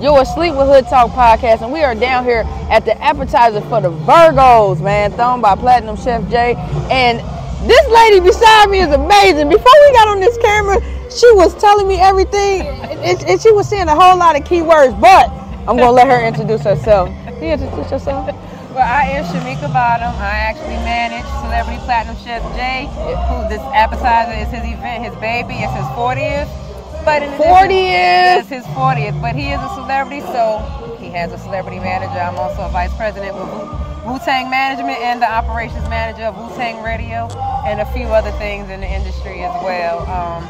You're asleep with Hood Talk podcast, and we are down here at the appetizer for the Virgos, man, thrown by Platinum Chef Jay. And this lady beside me is amazing. Before we got on this camera, she was telling me everything, and, and she was saying a whole lot of keywords. But I'm gonna let her introduce herself. Can you introduce yourself? Well, I am Shamika Bottom. I actually manage Celebrity Platinum Chef Jay, who this appetizer is his event, his baby. It's his 40th. But in 40th. It's his 40th. But he is a celebrity, so he has a celebrity manager. I'm also a vice president with Wu Tang Management and the operations manager of Wu Tang Radio and a few other things in the industry as well. Um,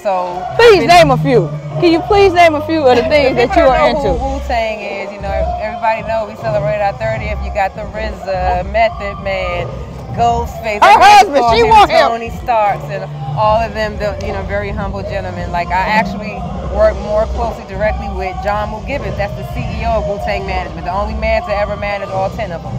so Please name a few. Can you please name a few of the things that you are into? Wu Tang is, you know, everybody know we celebrate our 30th. You got the RZA, Method Man, Ghostface, Her husband, she him want him. Tony Starks, and all of them, the, you know, very humble gentlemen. Like I actually work more closely directly with John Mook Gibbons. That's the CEO of Wu Tang Management, the only man to ever manage all 10 of them.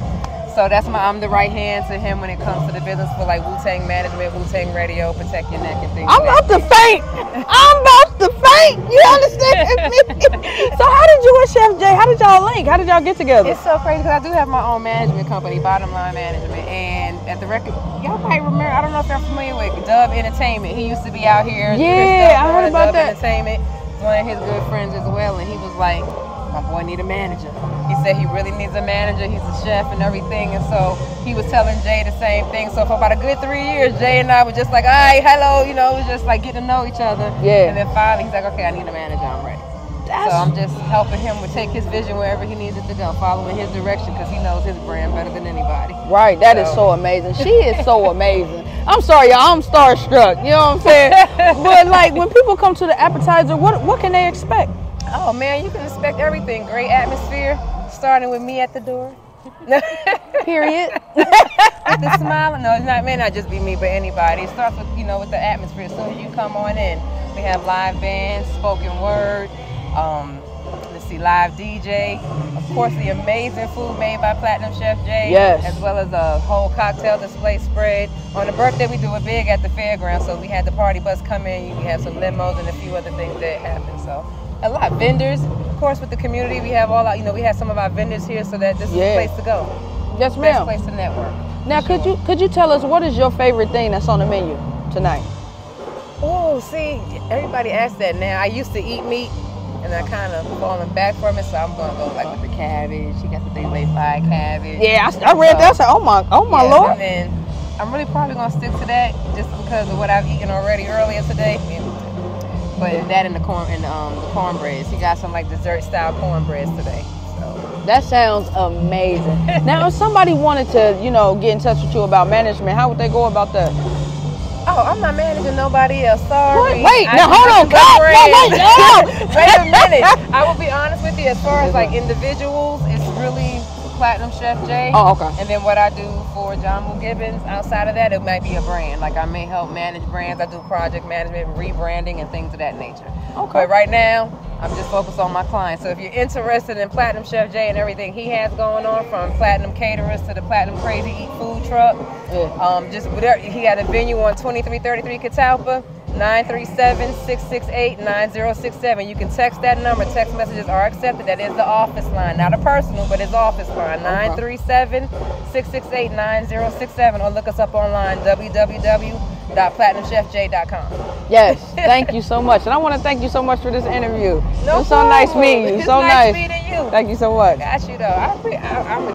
So that's my I'm the right hand to him when it comes to the business for like Wu Tang Management, Wu Tang Radio, protect your neck and things. I'm about that to faint. I'm about to faint. You understand so how did you and Chef Jay? How did y'all link? How did y'all get together? It's so crazy because I do have my own management company, Bottom Line Management, and at the record, y'all might remember. I don't know if you're familiar with Dub Entertainment. He used to be out here. Yeah, I heard about Dub that. Entertainment. He's one of his good friends as well, and he was like, "My boy need a manager." He said he really needs a manager. He's a chef and everything, and so he was telling Jay the same thing. So for about a good three years, Jay and I were just like, "All right, hello," you know, it was just like getting to know each other. Yeah. And then finally, he's like, "Okay, I need a manager. I'm ready." That's So I'm just helping him to take his vision wherever he needs it to go, following his direction because he knows his brand better than anybody. right. That is so amazing. She is so amazing. I'm sorry, y'all. I'm starstruck. You know what I'm saying? but like when people come to the appetizer, what what can they expect? Oh man, you can expect everything. Great atmosphere, starting with me at the door. Period. with the smile, No, it's not. May not just be me, but anybody. It starts with you know with the atmosphere. As soon as you come on in, we have live bands, spoken word. Um, let's see, live DJ. Of course, the amazing food made by Platinum Chef Jay. Yes. As well as a whole cocktail display spread. On the birthday, we do it big at the fairground. So we had the party bus come in. You can have some limos and a few other things that happen. So a lot of vendors. Of course, with the community, we have all our, you know, we have some of our vendors here, so that this Yeah. is the place to go. Yes, ma'am. Best place to network. Now, could you could you tell us what is your favorite thing that's on the menu tonight? Oh, see, everybody asks that now. I used to eat meat, and I kind of falling back from it, so I'm gonna go like with the cabbage. You got the three way fried cabbage. Yeah, I, I read that. I said, oh my, oh my Yes, lord. And then I'm really probably gonna stick to that just because of what I've eaten already earlier today. But that and the corn and um, the cornbreads. He got some like dessert style cornbreads today. So That sounds amazing. now, if somebody wanted to, you know, get in touch with you about management, how would they go about that? Oh, I'm not managing nobody else. Sorry. Wait, wait, I now hold on, cut, no, wait, no. wait a minute. I will be honest with you. As far as like individuals, it's really Platinum Chef Jay. Oh, okay. And then what I do for John Mook Gibbons, outside of that, it might be a brand. Like I may help manage brands. I do project management, rebranding, and things of that nature. Okay. But right now, I'm just focused on my clients. So if you're interested in Platinum Chef Jay and everything he has going on, from Platinum Caterers to the Platinum Crazy Eat Food Truck, Yeah. um, just whatever. He had a venue on 2333 Catalpa. 937-668-9067. You can text that number. Text messages are accepted. That is the office line, not a personal, but it's office line. 937-668-9067. Or look us up online, www.platinumchefj.com. Yes, thank you so much. And I want to thank you so much for this interview. No it was so nice meeting you. It's So nice nice. meeting you. Thank you so much. Got you though. I, I, I'm